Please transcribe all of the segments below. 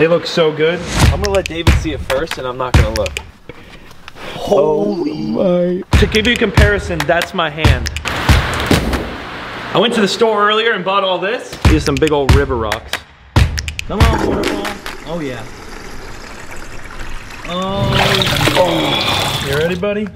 They look so good. I'm gonna let David see it first and I'm not gonna look. Holy. Oh my. To give you a comparison, that's my hand. I went to the store earlier and bought all this. These are some big old river rocks. Come on, waterfall. Oh yeah. Oh. oh. You ready, buddy?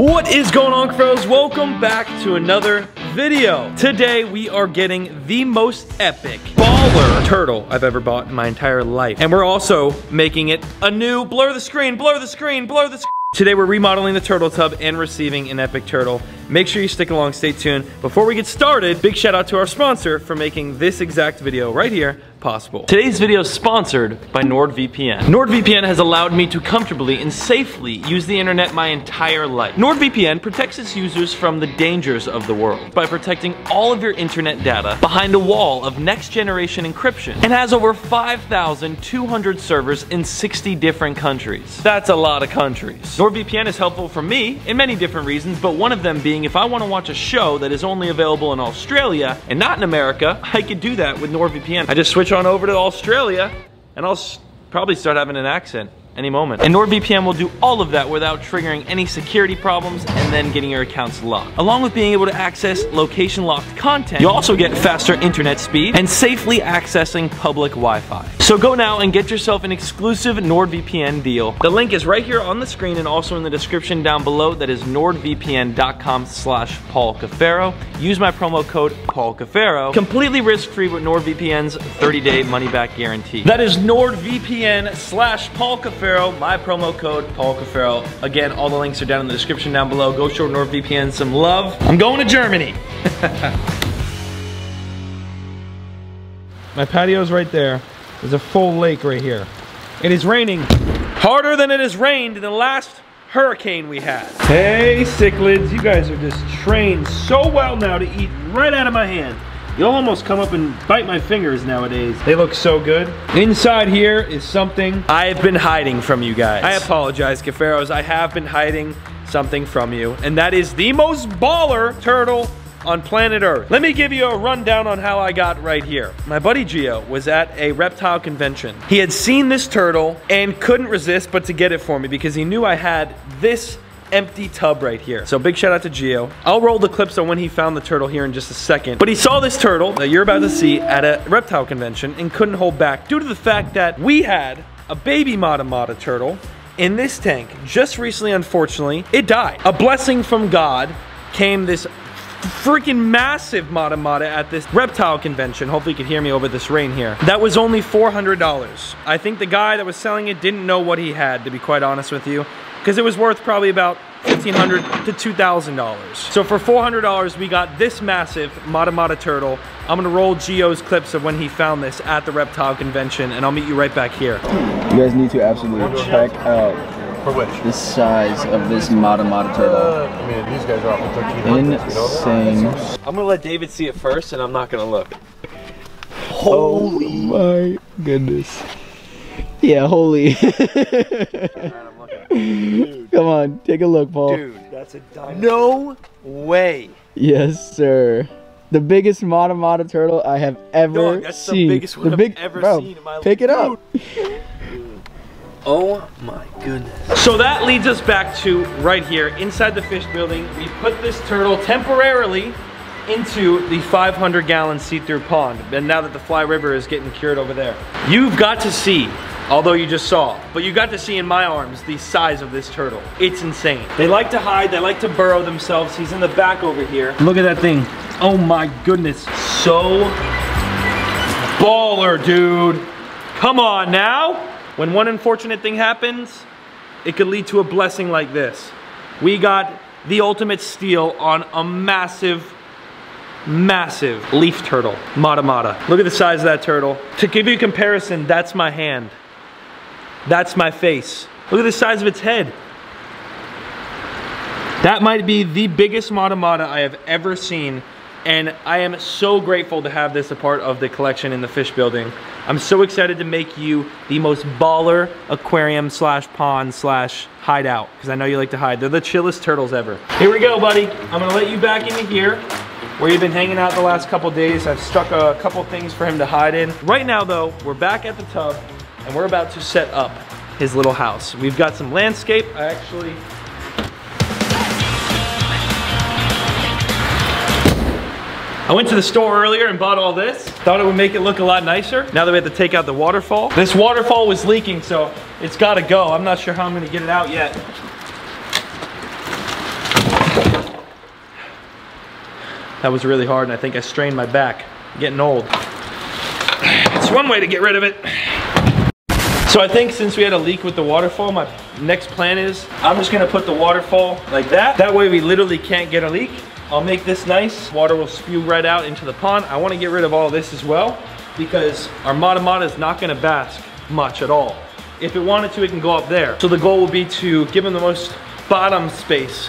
What is going on, Crows? Welcome back to another video. Today, we are getting the most epic baller turtle I've ever bought in my entire life. And we're also making it a new blur the screen, blur the screen, blur the screen. Today we're remodeling the turtle tub and receiving an epic turtle. Make sure you stick along, stay tuned. Before we get started, big shout out to our sponsor for making this exact video right here possible. Today's video is sponsored by NordVPN. NordVPN has allowed me to comfortably and safely use the internet my entire life. NordVPN protects its users from the dangers of the world by protecting all of your internet data behind a wall of next generation encryption and has over 5,200 servers in 60 different countries. That's a lot of countries. NordVPN is helpful for me in many different reasons, but one of them being if I want to watch a show that is only available in Australia and not in America, I could do that with NordVPN. I just switch on over to Australia and I'll probably start having an accent any moment. And NordVPN will do all of that without triggering any security problems and then getting your accounts locked. Along with being able to access location locked content, you also get faster internet speed and safely accessing public Wi-Fi. So go now and get yourself an exclusive NordVPN deal. The link is right here on the screen and also in the description down below. That is nordvpn.com slash Paul. Use my promo code Paul Cuffaro. Completely risk-free with NordVPN's 30-day money-back guarantee. That is NordVPN slash Paul Cuffaro my promo code Paul Cuffaro. Again, all the links are down in the description down below. Go show NordVPN some love. I'm going to Germany. my patio's right there. There's a full lake right here. It is raining harder than it has rained in the last hurricane we had. Hey, cichlids, you guys are just trained so well now to eat right out of my hand. You'll almost come up and bite my fingers nowadays. They look so good. Inside here is something I have been hiding from you guys. I apologize, Cuffaros. I have been hiding something from you, and that is the most baller turtle on planet Earth. Let me give you a rundown on how I got right here. My buddy Gio was at a reptile convention. He had seen this turtle and couldn't resist but to get it for me because he knew I had this empty tub right here. So big shout out to Gio. I'll roll the clips on when he found the turtle here in just a second. But he saw this turtle that you're about to see at a reptile convention and couldn't hold back due to the fact that we had a baby Mata Mata turtle in this tank. Just recently, unfortunately, it died. A blessing from God came this freaking massive Mata Mata at this reptile convention. Hopefully you can hear me over this rain here. That was only $400. I think the guy that was selling it didn't know what he had, to be quite honest with you because it was worth probably about 1,500 to $2,000. So for $400, we got this massive Mata Mata turtle. I'm gonna roll Gio's clips of when he found this at the reptile convention, and I'll meet you right back here. You guys need to absolutely check out for which? the size of this Mata Mata turtle. Uh, I mean, these guys are off the 1300 Insane. I'm gonna let David see it first, and I'm not gonna look. Holy my goodness. Yeah, holy. Come on, take a look, Paul. Dude, that's a dinosaur. No way. Yes, sir. The biggest Mata Mata turtle I have ever Dog, that's seen. the biggest one the I've big, ever bro, seen in my life. Pick it up. Oh my goodness. So that leads us back to right here inside the fish building. We put this turtle temporarily into the 500 gallon see-through pond. And now that the Fly River is getting cured over there. You've got to see, although you just saw, but you got to see in my arms the size of this turtle. It's insane. They like to hide, they like to burrow themselves. He's in the back over here. Look at that thing. Oh my goodness. So baller, dude. Come on now. When one unfortunate thing happens, it could lead to a blessing like this. We got the ultimate steal on a massive, massive leaf turtle, Mata Mata. Look at the size of that turtle. To give you a comparison, that's my hand. That's my face. Look at the size of its head. That might be the biggest Mata Mata I have ever seen and I am so grateful to have this a part of the collection in the fish building. I'm so excited to make you the most baller aquarium slash pond slash hideout because I know you like to hide. They're the chillest turtles ever. Here we go, buddy. I'm gonna let you back into here. where you've been hanging out the last couple days. I've stuck a couple things for him to hide in. Right now though, we're back at the tub and we're about to set up his little house. We've got some landscape. I actually I went to the store earlier and bought all this. Thought it would make it look a lot nicer. Now that we have to take out the waterfall. This waterfall was leaking, so it's gotta go. I'm not sure how I'm gonna get it out yet. That was really hard and I think I strained my back. I'm getting old. It's one way to get rid of it. So I think since we had a leak with the waterfall, my next plan is I'm just gonna put the waterfall like that. That way we literally can't get a leak. I'll make this nice. Water will spew right out into the pond. I wanna get rid of all this as well because our Mata Mata is not gonna bask much at all. If it wanted to, it can go up there. So the goal will be to give them the most bottom space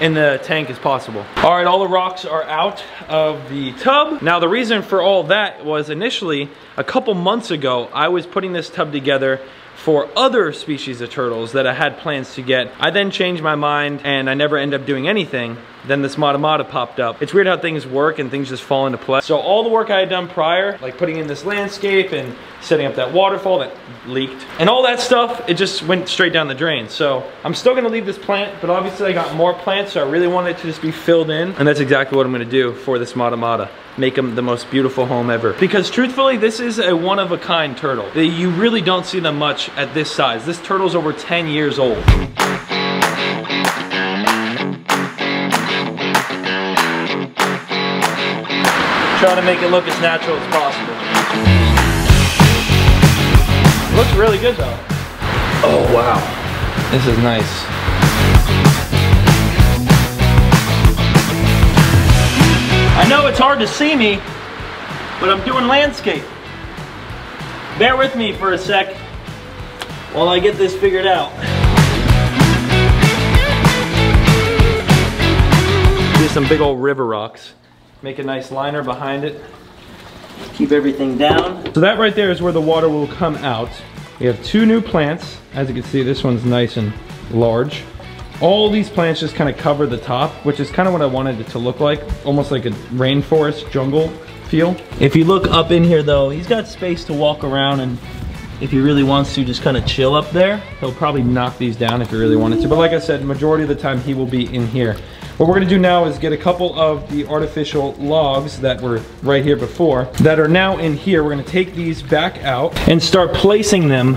in the tank as possible. All right, all the rocks are out of the tub. Now the reason for all that was initially, a couple months ago, I was putting this tub together for other species of turtles that I had plans to get. I then changed my mind and I never end up doing anything. Then this Mata Mata popped up. It's weird how things work and things just fall into place. So all the work I had done prior, like putting in this landscape and setting up that waterfall that leaked, and all that stuff, it just went straight down the drain. So I'm still gonna leave this plant, but obviously I got more plants, so I really want it to just be filled in. And that's exactly what I'm gonna do for this Mata Mata make them the most beautiful home ever. Because truthfully, this is a one of a kind turtle. You really don't see them much at this size. This turtle's over 10 years old. Trying to make it look as natural as possible. Looks really good though. Oh wow, this is nice. I know it's hard to see me, but I'm doing landscape. Bear with me for a sec while I get this figured out. Do some big old river rocks. Make a nice liner behind it. Keep everything down. So that right there is where the water will come out. We have two new plants. As you can see, this one's nice and large. All these plants just kind of cover the top, which is kind of what I wanted it to look like. Almost like a rainforest jungle feel. If you look up in here though, he's got space to walk around and if he really wants to just kind of chill up there, he'll probably knock these down if he really wanted to. But like I said, majority of the time he will be in here. What we're gonna do now is get a couple of the artificial logs that were right here before that are now in here. We're gonna take these back out and start placing them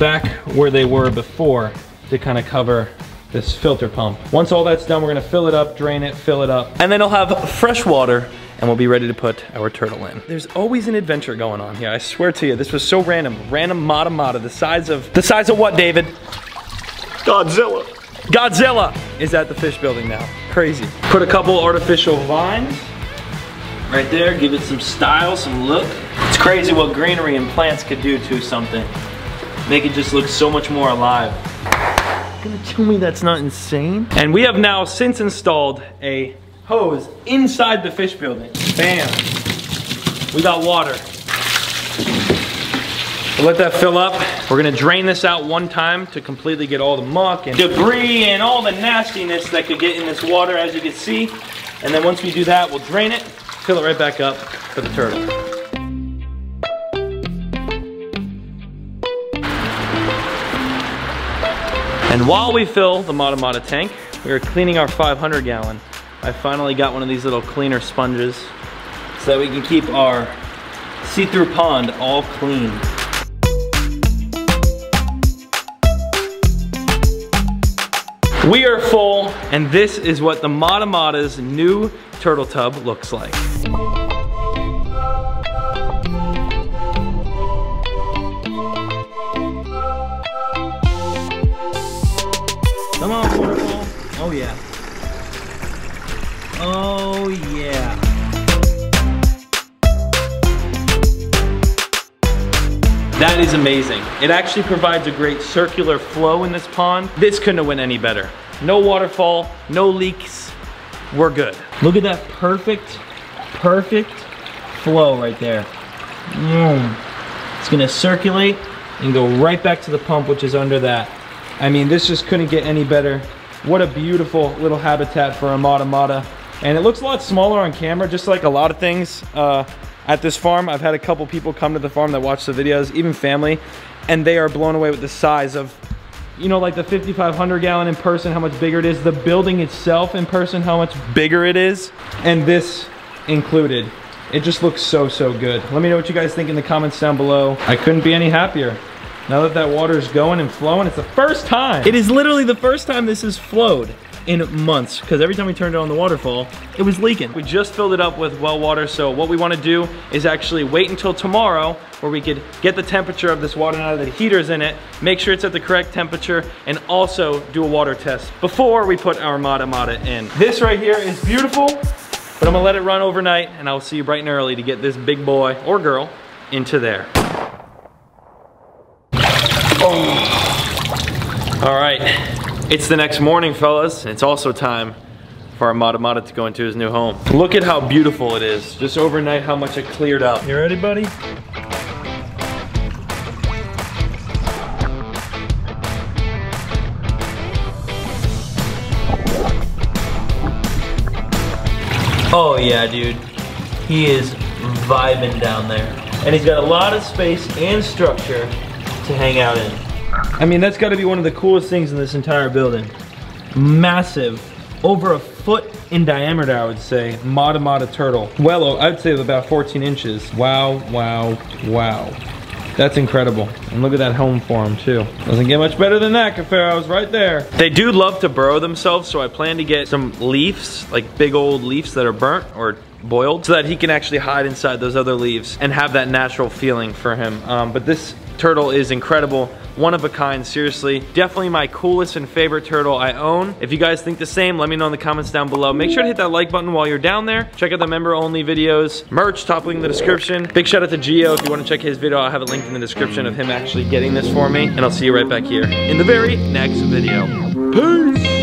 back where they were before to kind of cover this filter pump. Once all that's done, we're gonna fill it up, drain it, fill it up, and then it'll have fresh water and we'll be ready to put our turtle in. There's always an adventure going on here. I swear to you, this was so random. Random Mata Mata, the size of, the size of what, David? Godzilla. Godzilla is at the fish building now. Crazy. Put a couple artificial vines right there, give it some style, some look. It's crazy what greenery and plants could do to something. Make it just look so much more alive. Gonna tell me that's not insane? And we have now since installed a hose inside the fish building. Bam. We got water. We'll let that fill up. We're gonna drain this out one time to completely get all the muck and debris and all the nastiness that could get in this water as you can see. And then once we do that, we'll drain it, fill it right back up for the turtle. And while we fill the Mata Mata tank, we are cleaning our 500 gallon. I finally got one of these little cleaner sponges so that we can keep our see-through pond all clean. We are full, and this is what the Mata Mata's new turtle tub looks like. Come on, waterfall. Oh yeah. Oh yeah. That is amazing. It actually provides a great circular flow in this pond. This couldn't have went any better. No waterfall, no leaks, we're good. Look at that perfect, perfect flow right there. Mm. It's gonna circulate and go right back to the pump, which is under that. I mean, this just couldn't get any better. What a beautiful little habitat for a Mata Mata. And it looks a lot smaller on camera, just like a lot of things uh, at this farm. I've had a couple people come to the farm that watch the videos, even family, and they are blown away with the size of you know, like the 5,500 gallon in person, how much bigger it is. The building itself in person, how much bigger it is. And this included. It just looks so, so good. Let me know what you guys think in the comments down below. I couldn't be any happier. Now that that water is going and flowing, it's the first time. It is literally the first time this has flowed in months because every time we turned on the waterfall, it was leaking. We just filled it up with well water, so what we wanna do is actually wait until tomorrow where we could get the temperature of this water now that the heater's in it, make sure it's at the correct temperature, and also do a water test before we put our Mata Mata in. This right here is beautiful, but I'm gonna let it run overnight and I'll see you bright and early to get this big boy or girl into there. All right, it's the next morning, fellas. It's also time for our Mata Mata to go into his new home. Look at how beautiful it is. Just overnight, how much it cleared up. You ready, buddy? Oh yeah, dude. He is vibing down there. And he's got a lot of space and structure to hang out in. I mean, that's gotta be one of the coolest things in this entire building. Massive, over a foot in diameter, I would say, Mata Mata turtle. Well, I'd say about 14 inches. Wow, wow, wow. That's incredible. And look at that home for him too. Doesn't get much better than that, Cuffaros, right there. They do love to burrow themselves, so I plan to get some leaves, like big old leaves that are burnt or boiled, so that he can actually hide inside those other leaves and have that natural feeling for him. Um, but this turtle is incredible one of a kind, seriously. Definitely my coolest and favorite turtle I own. If you guys think the same, let me know in the comments down below. Make sure to hit that like button while you're down there. Check out the member only videos, merch, top link in the description. Big shout out to Gio. If you wanna check his video, I'll have it linked in the description of him actually getting this for me. And I'll see you right back here in the very next video. Peace!